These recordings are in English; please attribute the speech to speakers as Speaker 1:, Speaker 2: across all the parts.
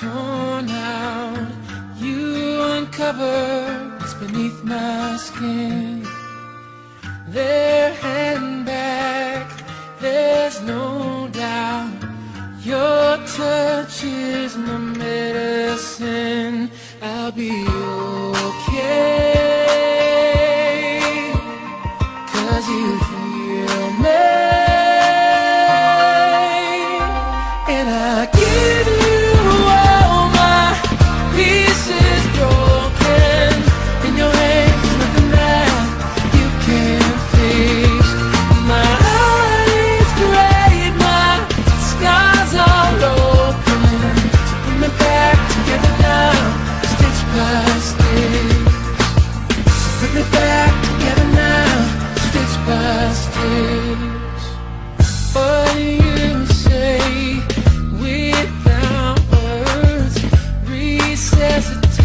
Speaker 1: torn out, you uncover what's beneath my skin. There and back, there's no doubt. Your touch is my medicine. I'll be yours.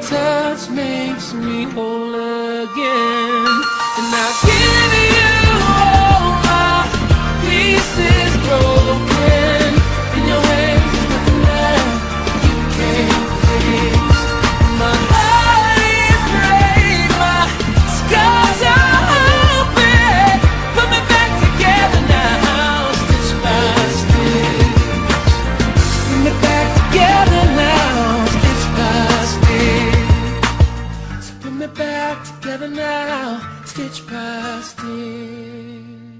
Speaker 1: touch makes me whole again. it back together now, stitch by stitch.